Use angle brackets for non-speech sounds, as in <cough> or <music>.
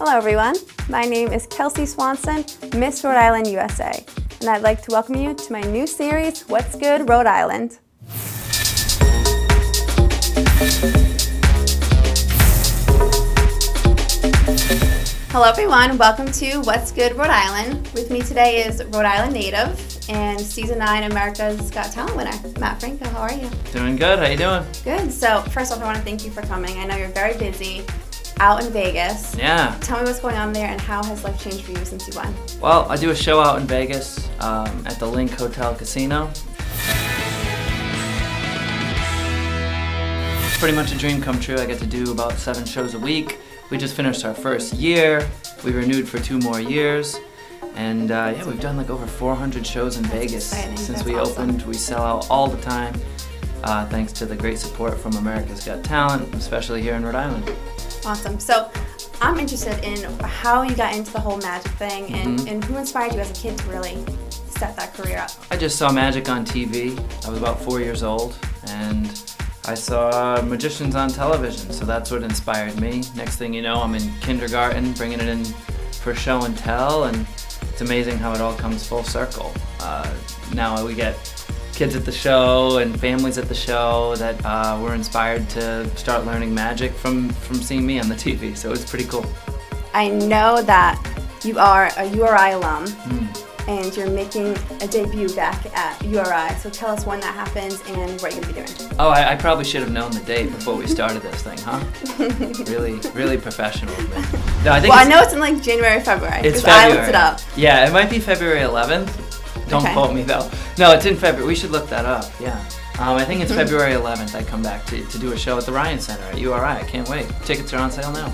Hello everyone, my name is Kelsey Swanson, Miss Rhode Island USA, and I'd like to welcome you to my new series, What's Good Rhode Island. Hello everyone, welcome to What's Good Rhode Island. With me today is Rhode Island native and season 9 America's Got Talent winner, Mat Franco. How are you? Doing good. How you doing? Good. So, first off, I want to thank you for coming. I know you're very busy out in Vegas. Yeah. Tell me what's going on there and how has life changed for you since you won? Well, I do a show out in Vegas um, at the LINQ Hotel Casino. It's pretty much a dream come true. I get to do about seven shows a week. We just finished our first year. We renewed for two more years. And uh, yeah, we've done like over 400 shows in That's Vegas exciting. since That's we awesome. opened. We sell out all the time, uh, thanks to the great support from America's Got Talent, especially here in Rhode Island. Awesome. So, I'm interested in how you got into the whole magic thing and, Mhm. and who inspired you as a kid to really set that career up. I just saw magic on TV. I was about four years old, and I saw magicians on television, so that's what inspired me. Next thing you know, I'm in kindergarten, bringing it in for show and tell, and it's amazing how it all comes full circle. Uh, now we get kids at the show and families at the show that uh, were inspired to start learning magic from, from seeing me on the TV, so it was pretty cool. I know that you are a URI alum Mm. And you're making a debut back at URI. So, tell us when that happens and what you're going to be doing. Oh, I, I probably should have known the date before we started this thing, huh? <laughs> really, really professional of me. No, I think Well, I know it's in like January, February. it's 'cause I February. looked it up. Yeah, it might be February 11th. Don't Okay. quote me though. No, it's in February. We should look that up. Yeah. Um, I think it's Mm-hmm. February 11th. I come back to, to do a show at the Ryan Center at URI. I can't wait. Tickets are on sale now.